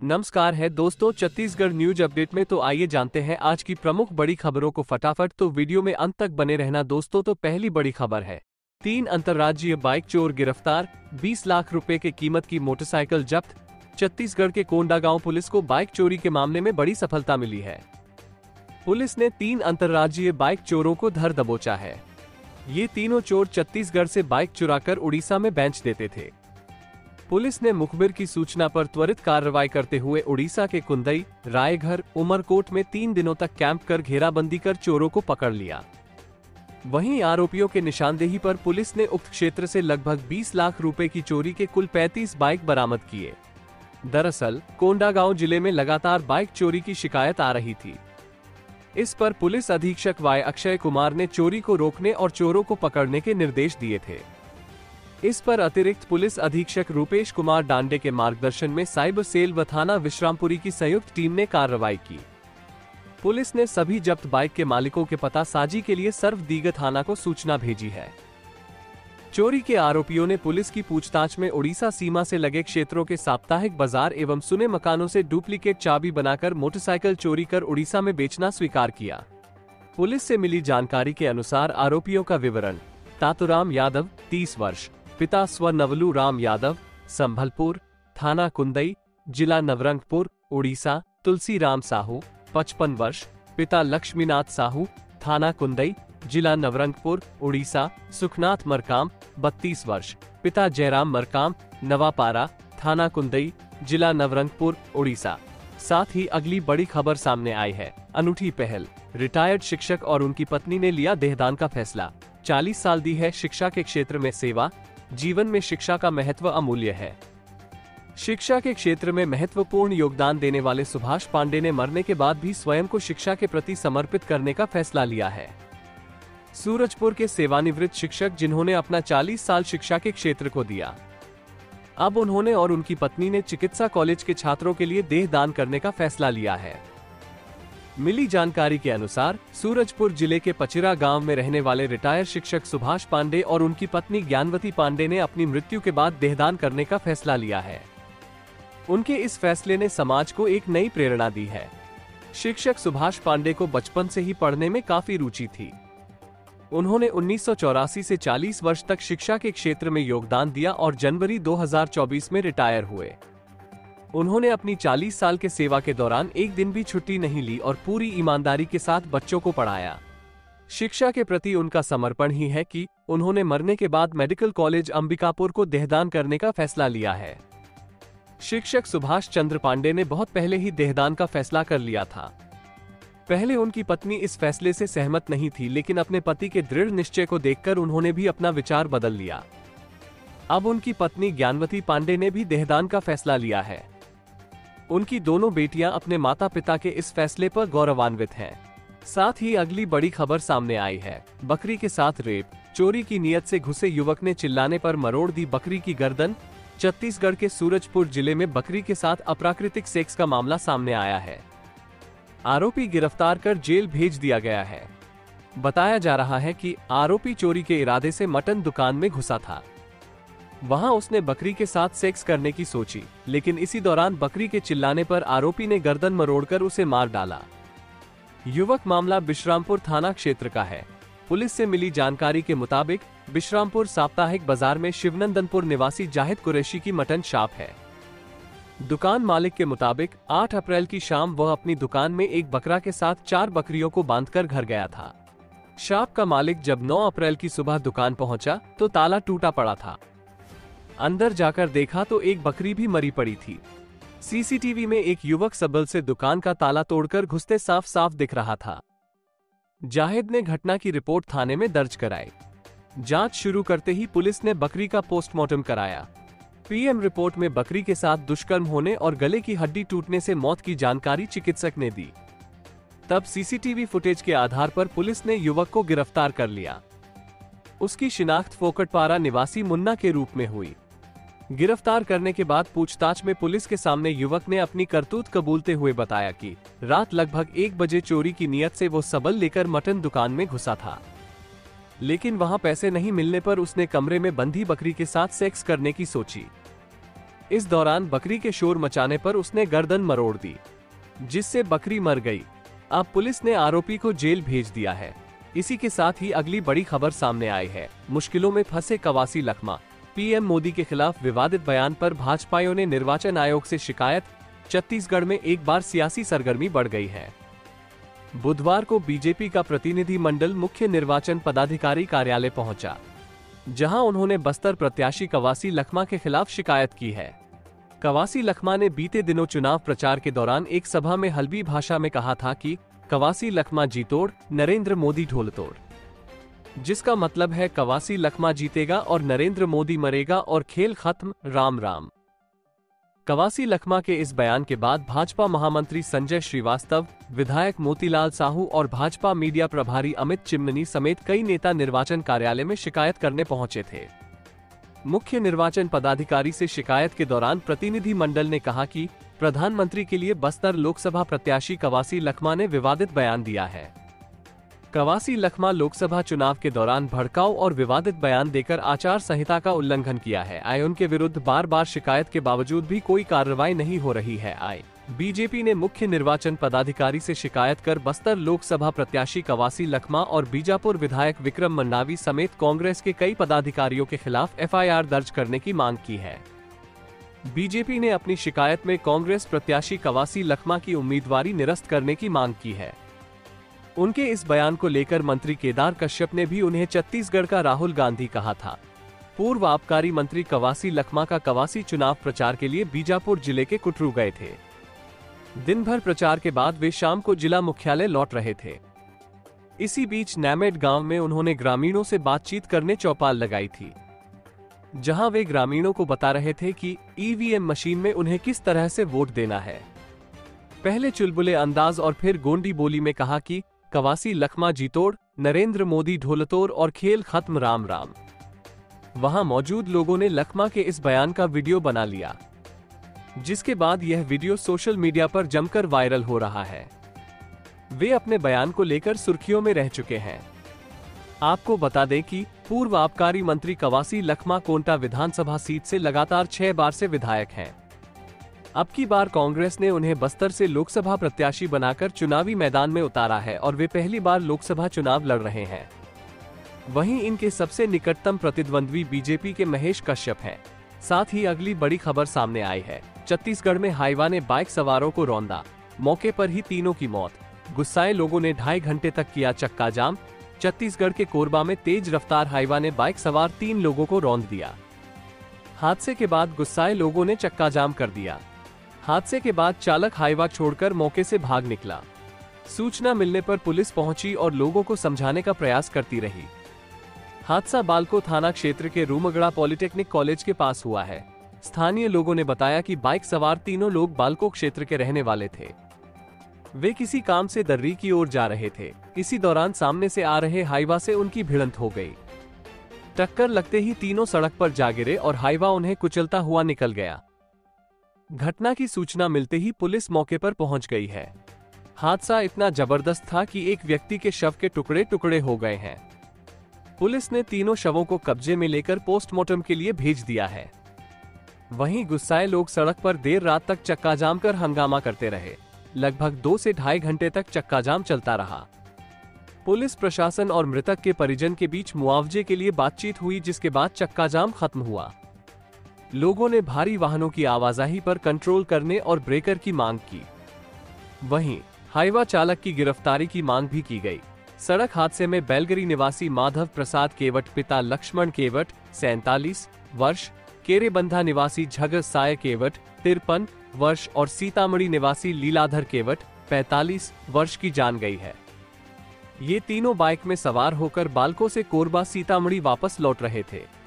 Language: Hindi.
नमस्कार है दोस्तों, छत्तीसगढ़ न्यूज़ अपडेट में तो आइए जानते हैं आज की प्रमुख बड़ी खबरों को फटाफट। तो वीडियो में अंत तक बने रहना दोस्तों तो पहली बड़ी खबर है। तीन अंतर्राज्यीय बाइक चोर गिरफ़्तार 20 लाख रुपए के कीमत की मोटरसाइकिल जब्त। छत्तीसगढ़ के कोंडागांव पुलिस को बाइक चोरी के मामले में बड़ी सफलता मिली है। पुलिस ने तीन अंतर्राज्यीय बाइक चोरों को धर दबोचा है। ये तीनों चोर छत्तीसगढ़ से बाइक चुराकर उड़ीसा में बेंच देते थे। पुलिस ने मुखबिर की सूचना पर त्वरित कार्रवाई करते हुए उड़ीसा के कुंदई, रायघर, उमरकोट में तीन दिनों तक कैंप कर घेराबंदी कर चोरों को पकड़ लिया। वहीं आरोपियों के निशानदेही पर पुलिस ने उक्त क्षेत्र से लगभग 20 लाख रुपए की चोरी के कुल 35 बाइक बरामद किए। दरअसल, कोंडागांव ज़िले में लगातार बाइक चोरी की शिकायत आ रही थी। इस पर पुलिस अधीक्षक वाय अक्षय कुमार ने चोरी को रोकने और चोरों को पकड़ने के निर्देश दिए थे। इस पर अतिरिक्त पुलिस अधीक्षक रूपेश कुमार डांडे के मार्गदर्शन में साइबर सेल व थाना विश्रामपुरी की संयुक्त टीम ने कार्रवाई की। पुलिस ने सभी जब्त बाइक के मालिकों के पता साजी के लिए सर्व दीगत थाना को सूचना भेजी है। चोरी के आरोपियों ने पुलिस की पूछताछ में उड़ीसा सीमा से लगे क्षेत्रों के साप्ताहिक बाज़ार एवं सुने मकानों से डुप्लीकेट चाबी बनाकर मोटरसाइकिल चोरी कर उड़ीसा में बेचना स्वीकार किया। पुलिस से मिली जानकारी के अनुसार आरोपियों का विवरण, तातुराम यादव 30 वर्ष। पिता स्वनवलू राम यादव, संभलपुर, थाना कुंदई, जिला नवरंगपुर, उड़ीसा, तुलसी राम साहू, पचपन वर्ष, पिता लक्ष्मीनाथ साहू, थाना कुंदई, जिला नवरंगपुर, उड़ीसा, सुखनाथ मरकाम, बत्तीस वर्ष, पिता जयराम मरकाम, नवापारा, थाना कुंदई, जिला नवरंगपुर, उड़ीसा। साथ ही अगली बड़ी खबर सामने आई है, अनूठी पहल, रिटायर्ड शिक्षक और उनकी पत्नी ने लिया देहदान का फैसला। 40 साल दी है शिक्षा के क्षेत्र में सेवा जीवन में शिक्षा का महत्व अमूल्य है। शिक्षा के क्षेत्र में महत्वपूर्ण योगदान देने वाले सुभाष पांडे ने मरने के बाद भी स्वयं को शिक्षा के प्रति समर्पित करने का फैसला लिया है। सूरजपुर के सेवानिवृत्त शिक्षक जिन्होंने अपना 40 साल शिक्षा के क्षेत्र को दिया। अब उन्होंने और उनकी पत्नी ने चिकित्सा कॉलेज के छात्रों के लिए देह दान करने का फैसला लिया है। मिली जानकारी के अनुसार, सूरजपुर ज़िले के पचिरा गाँव में रहने वाले रिटायर शिक्षक सुभाष पांडे और उनकी पत्नी ज्ञानवती पांडे ने अपनी मृत्यु के बाद देहदान करने का फैसला लिया है। उनके इस फैसले ने समाज को एक नई प्रेरणा दी है। शिक्षक सुभाष पांडे को बचपन से ही पढ़ने में काफ़ी रुचि थी। उन्होंने उन्नीस से 40 वर्ष तक शिक्षा के क्षेत्र में योगदान दिया और जनवरी 2024 में रिटायर हुए। उन्होंने अपनी 40 साल के सेवा के दौरान एक दिन भी छुट्टी नहीं ली और पूरी ईमानदारी के साथ बच्चों को पढ़ाया। शिक्षा के प्रति उनका समर्पण ही है कि उन्होंने मरने के बाद मेडिकल कॉलेज अंबिकापुर को देहदान करने का फैसला लिया है। शिक्षक सुभाष चंद्र पांडे ने बहुत पहले ही देहदान का फैसला कर लिया था। पहले उनकी पत्नी इस फैसले से सहमत नहीं थी, लेकिन अपने पति के दृढ़ निश्चय को देखकर उन्होंने भी अपना विचार बदल लिया। अब उनकी पत्नी ज्ञानवती पांडे ने भी देहदान का फैसला लिया है। उनकी दोनों बेटियाँ अपने माता पिता के इस फैसले पर गौरवान्वित हैं। साथ ही अगली बड़ी खबर सामने आई है। बकरी के साथ रेप। चोरी की नियत से घुसे युवक ने चिल्लाने पर मरोड़ दी बकरी की गर्दन। छत्तीसगढ़ के सूरजपुर ज़िले में बकरी के साथ अप्राकृतिक सेक्स का मामला सामने आया है। आरोपी गिरफ़्तार कर जेल भेज दिया गया है। बताया जा रहा है कि आरोपी चोरी के इरादे से मटन दुकान में घुसा था। वहाँ उसने बकरी के साथ सेक्स करने की सोची, लेकिन इसी दौरान बकरी के चिल्लाने पर आरोपी ने गर्दन मरोड़कर उसे मार डाला। युवक मामला बिश्रामपुर थाना क्षेत्र का है। पुलिस से मिली जानकारी के मुताबिक, बिश्रामपुर साप्ताहिक बाज़ार में शिवनंदनपुर निवासी जाहिद कुरैशी की मटन शाप है। दुकान मालिक के मुताबिक 8 अप्रैल की शाम वह अपनी दुकान में एक बकरा के साथ चार बकरियों को बांधकर घर गया था। शाप का मालिक जब 9 अप्रैल की सुबह दुकान पहुँचा तो ताला टूटा पड़ा था। अंदर जाकर देखा तो एक बकरी भी मरी पड़ी थी। सीसीटीवी में एक युवक सबल से दुकान का ताला तोड़कर घुसते साफ़ साफ़ दिख रहा था। जाहिद ने घटना की रिपोर्ट थाने में दर्ज कराई। जाँच शुरू करते ही पुलिस ने बकरी का पोस्टमार्टम कराया। पीएम रिपोर्ट में बकरी के साथ दुष्कर्म होने और गले की हड्डी टूटने से मौत की जानकारी चिकित्सक ने दी। तब सीसीटीवी फुटेज के आधार पर पुलिस ने युवक को गिरफ़्तार कर लिया। उसकी शिनाख्त फोकटपारा निवासी मुन्ना के रूप में हुई। गिरफ़्तार करने के बाद पूछताछ में पुलिस के सामने युवक ने अपनी करतूत कबूलते हुए बताया कि रात लगभग एक बजे चोरी की नियत से वो सबल लेकर मटन दुकान में घुसा था। लेकिन वहाँ पैसे नहीं मिलने पर उसने कमरे में बंधी बकरी के साथ सेक्स करने की सोची। इस दौरान बकरी के शोर मचाने पर उसने गर्दन मरोड़ दी, जिससे बकरी मर गई। अब पुलिस ने आरोपी को जेल भेज दिया है। इसी के साथ ही अगली बड़ी खबर सामने आई है। मुश्किलों में फंसे कवासी लखमा। पीएम मोदी के खिलाफ विवादित बयान पर भाजपाइयों ने निर्वाचन आयोग से शिकायत, छत्तीसगढ़ में एक बार सियासी सरगर्मी बढ़ गई है। बुधवार को बीजेपी का प्रतिनिधि मंडल मुख्य निर्वाचन पदाधिकारी कार्यालय पहुँचा, जहाँ उन्होंने बस्तर प्रत्याशी कवासी लखमा के खिलाफ शिकायत की है। कवासी लखमा ने बीते दिनों चुनाव प्रचार के दौरान एक सभा में हल्बी भाषा में कहा था कि कवासी लखमा जीतोड़ नरेंद्र मोदी ढोलतोड़ जिसका मतलब है कवासी लखमा जीतेगा और नरेंद्र मोदी मरेगा और खेल खत्म, राम राम। कवासी लखमा के इस बयान के बाद भाजपा महामंत्री संजय श्रीवास्तव, विधायक मोतीलाल साहू और भाजपा मीडिया प्रभारी अमित चिमनी समेत कई नेता निर्वाचन कार्यालय में शिकायत करने पहुँचे थे। मुख्य निर्वाचन पदाधिकारी से शिकायत के दौरान प्रतिनिधि मंडल ने कहा कि प्रधानमंत्री के लिए बस्तर लोकसभा प्रत्याशी कवासी लखमा ने विवादित बयान दिया है। कवासी लखमा लोकसभा चुनाव के दौरान भड़काऊ और विवादित बयान देकर आचार संहिता का उल्लंघन किया है। आय उनके विरुद्ध बार बार शिकायत के बावजूद भी कोई कार्रवाई नहीं हो रही है। आय बीजेपी ने मुख्य निर्वाचन पदाधिकारी से शिकायत कर बस्तर लोकसभा प्रत्याशी कवासी लखमा और बीजापुर विधायक विक्रम मंडावी समेत कांग्रेस के कई पदाधिकारियों के खिलाफ एफआईआर दर्ज करने की मांग की है। बीजेपी ने अपनी शिकायत में कांग्रेस प्रत्याशी कवासी लखमा की उम्मीदवारी निरस्त करने की मांग की है। उनके इस बयान को लेकर मंत्री केदार कश्यप ने भी उन्हें छत्तीसगढ़ का राहुल गांधी कहा था। पूर्व आबकारी मंत्री कवासी लखमा का कवासी चुनाव प्रचार के लिए बीजापुर ज़िले के कुटरू गए थे। दिन भर प्रचार के बाद वे शाम को जिला मुख्यालय लौट रहे थे। इसी बीच नैमेड गाँव में उन्होंने ग्रामीणों से बातचीत करने चौपाल लगाई थी। जहाँ वे ग्रामीणों को बता रहे थे कि ईवीएम मशीन में उन्हें किस तरह से वोट देना है। पहले चुलबुले अंदाज और फिर गोंडी बोली में कहा कि कवासी लखमा जीतोड़, नरेंद्र मोदी ढोलतोड़ और खेल खत्म राम राम। वहाँ मौजूद लोगों ने लखमा के इस बयान का वीडियो बना लिया, जिसके बाद यह वीडियो सोशल मीडिया पर जमकर वायरल हो रहा है। वे अपने बयान को लेकर सुर्खियों में रह चुके हैं। आपको बता दें कि पूर्व आबकारी मंत्री कवासी लखमा कोंटा विधानसभा सीट से लगातार छह बार से विधायक हैं। अब की बार कांग्रेस ने उन्हें बस्तर से लोकसभा प्रत्याशी बनाकर चुनावी मैदान में उतारा है और वे पहली बार लोकसभा चुनाव लड़ रहे हैं। वहीं इनके सबसे निकटतम प्रतिद्वंद्वी बीजेपी के महेश कश्यप हैं। साथ ही अगली बड़ी खबर सामने आई है। छत्तीसगढ़ में हाईवा ने बाइक सवारों को रौंदा। मौके पर ही तीनों की मौत। गुस्साए लोगों ने ढाई घंटे तक किया चक्का जाम छत्तीसगढ़ के कोरबा में तेज रफ्तार हाईवा ने बाइक सवार तीन लोगों को रौंद दिया। हादसे के बाद गुस्साए लोगों ने चक्का जाम कर दिया। हादसे के बाद चालक हाईवा छोड़कर मौके से भाग निकला। सूचना मिलने पर पुलिस पहुँची और लोगों को समझाने का प्रयास करती रही। हादसा बालको थाना क्षेत्र के रूमगड़ा पॉलिटेक्निक कॉलेज के पास हुआ है। स्थानीय लोगों ने बताया कि बाइक सवार तीनों लोग बालको क्षेत्र के रहने वाले थे। वे किसी काम से दर्री की ओर जा रहे थे। इसी दौरान सामने से आ रहे हाईवा से उनकी भिड़ंत हो गई। टक्कर लगते ही तीनों सड़क पर जा गिरे और हाईवा उन्हें कुचलता हुआ निकल गया। घटना की सूचना मिलते ही पुलिस मौके पर पहुँच गई है। हादसा इतना ज़बरदस्त था कि एक व्यक्ति के शव के टुकड़े टुकड़े हो गए हैं। पुलिस ने तीनों शवों को कब्जे में लेकर पोस्टमार्टम के लिए भेज दिया है। वहीं गुस्साए लोग सड़क पर देर रात तक चक्का जाम कर हंगामा करते रहे। लगभग दो से ढाई घंटे तक चक्का जाम चलता रहा। पुलिस प्रशासन और मृतक के परिजन के बीच मुआवजे के लिए बातचीत हुई, जिसके बाद चक्का जाम खत्म हुआ। लोगों ने भारी वाहनों की आवाजाही पर कंट्रोल करने और ब्रेकर की मांग की। वहीं हाईवा चालक की गिरफ्तारी की मांग भी की गई। सड़क हादसे में बैलगरी निवासी माधव प्रसाद केवट, पिता लक्ष्मण केवट, सैतालीस वर्ष, केरेबंधा निवासी झग साय केवट, तिरपन वर्ष और सीतामढ़ी निवासी लीलाधर केवट 45 वर्ष की जान गई है। ये तीनों बाइक में सवार होकर बालको से कोरबा सीतामढ़ी वापस लौट रहे थे।